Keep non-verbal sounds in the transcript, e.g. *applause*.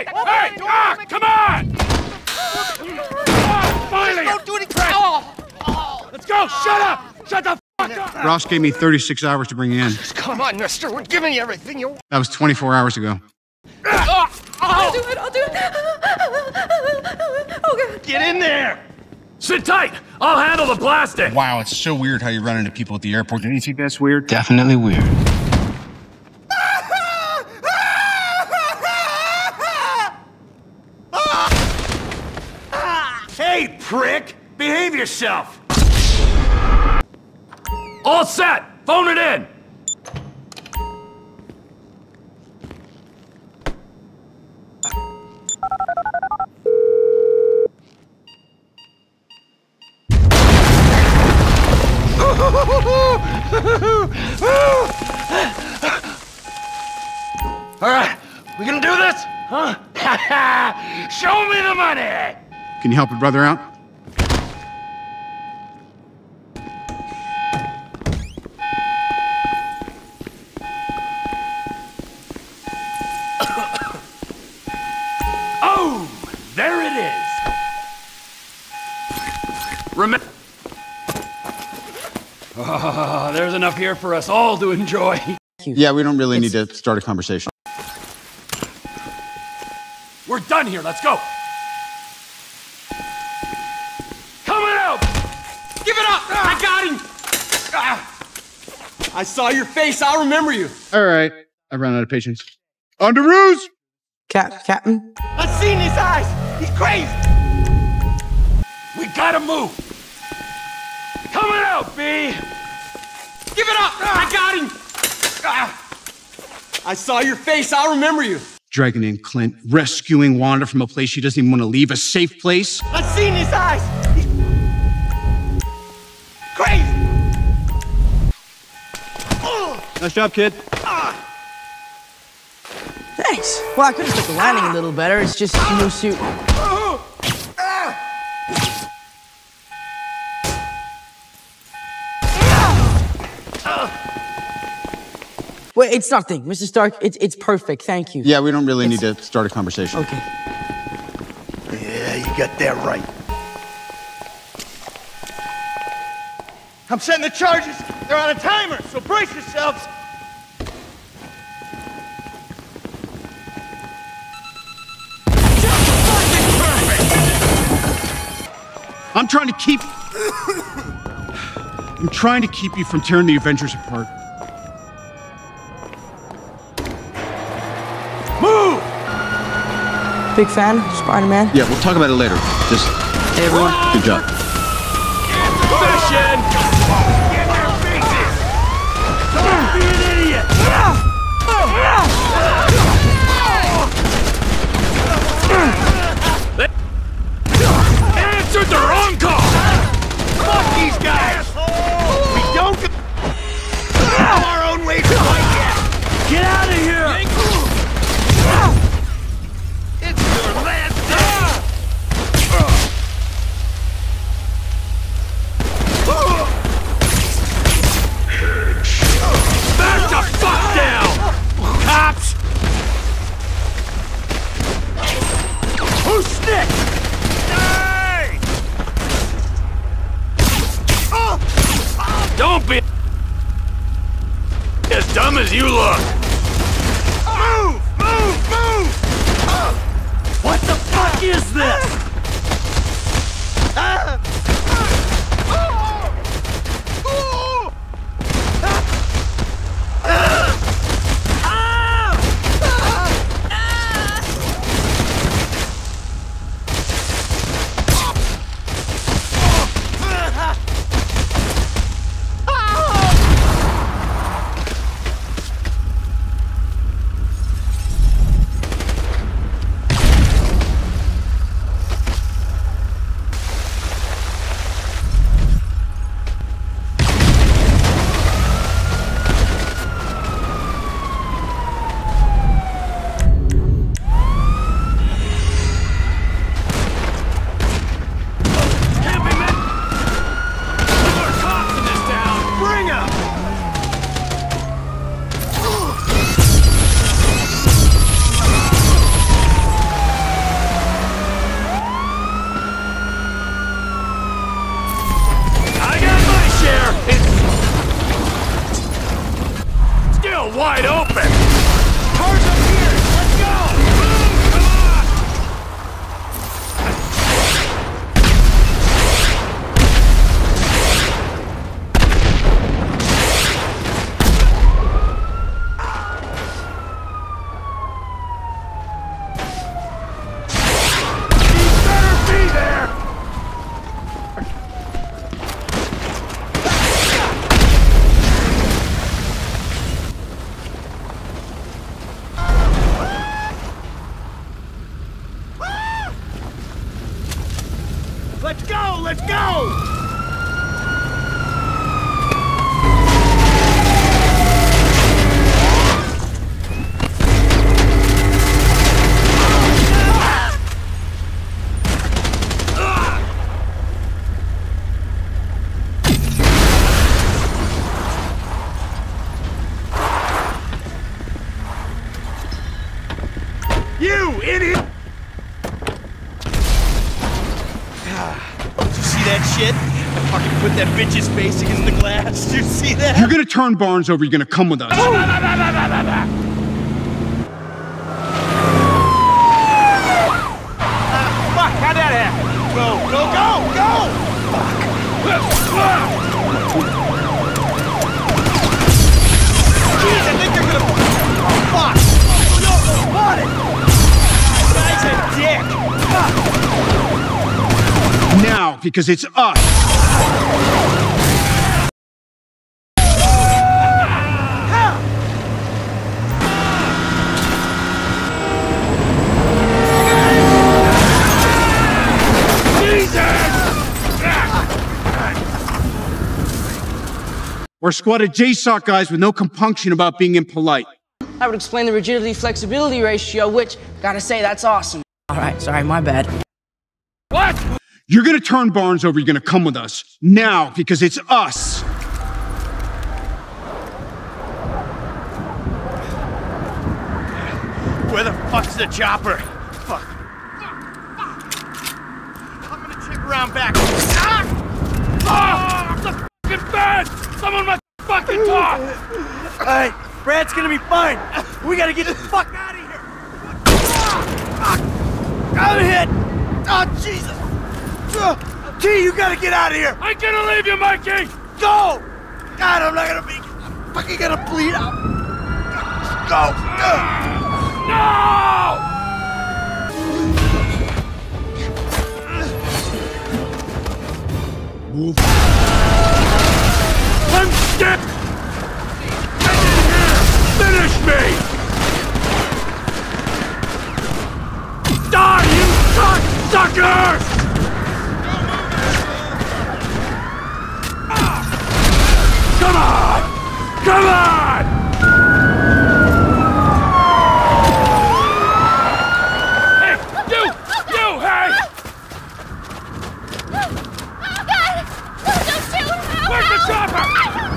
Hey! Hey! Ah! Come on! Ah, finally! Don't do anything. Oh, oh. Let's go! Shut up! Shut the fuck up! Ross gave me 36 hours to bring you in. Come on, mister. We're giving you everything you want. That was 24 hours ago. Oh, I'll oh. do it. I'll do it. Oh god. Get in there. Sit tight! I'll handle the blasting! Wow, it's so weird how you run into people at the airport. Don't you think that's weird? Definitely weird. Hey, prick! Behave yourself! All set! Phone it in! All right, we gonna do this? Huh? *laughs* Show me the money. Can you help a brother out? Oh! There it is! Remember. Ah, there's enough here for us all to enjoy. Yeah, we don't really need to start a conversation. We're done here. Let's go. Coming out. Give it up. I got him. Ah. I saw your face. I'll remember you. All right, I ran out of patience. Underoos! Cap, Captain. I seen his eyes. He's crazy. We gotta move. Coming out, B. Give it up. I got him. Ah. I saw your face. I'll remember you. Dragging in Clint, rescuing Wanda from a place she doesn't even want to leave, a safe place. I seen his eyes. Nice job, kid. Thanks. Well, I could have took the landing a little better. It's just a new suit. Wait, it's nothing, Mr. Stark. It's it's perfect. Thank you. Yeah, we don't really need to start a conversation. Okay. Yeah, you got that right. I'm setting the charges. They're on a timer, so brace yourselves. I'm trying to keep. I'm trying to keep you from tearing the Avengers apart. Move. Big fan, Spider-Man. Yeah, we'll talk about it later. Just, hey everyone, good job. These guys! We don't go our own way quite yet. Get out of here. As dumb as you look. Move! Move! Move! What the fuck is this? Ah! Let's go! You idiot! Did you see that shit? I fucking put that bitch's face against the glass. Did *laughs* you see that? You're gonna turn Barnes over, you're gonna come with us. Fuck, how'd that happen? Go, go, go, go! Jeez, I think they're gonna. Oh, fuck! Oh, no, spot it! Guy's a dick! Now, because it's us. We're a squad of JSOC guys with no compunction about being impolite. That would explain the rigidity flexibility ratio, which, gotta say, that's awesome. All right, sorry, my bad. What? You're gonna turn Barnes over, you're gonna come with us. Now, because it's us. Where the fuck's the chopper? Fuck. I'm gonna check around back. Ah! Ah! The fucking bed! Someone must fucking talk! Alright, Brad's gonna be fine. We gotta get the fuck out of here. I'm hit. Oh, Jesus. Uh, T, you gotta get out of here. I'm gonna leave you, Mikey! Go! God, I'm not gonna be. I'm fucking gonna bleed out. Go! Ugh. No! I'm scared! me! Die, you cocksuckers! Come on! Come on! Hey, you! You, hey! Oh, God! Don't shoot! Where's the chopper?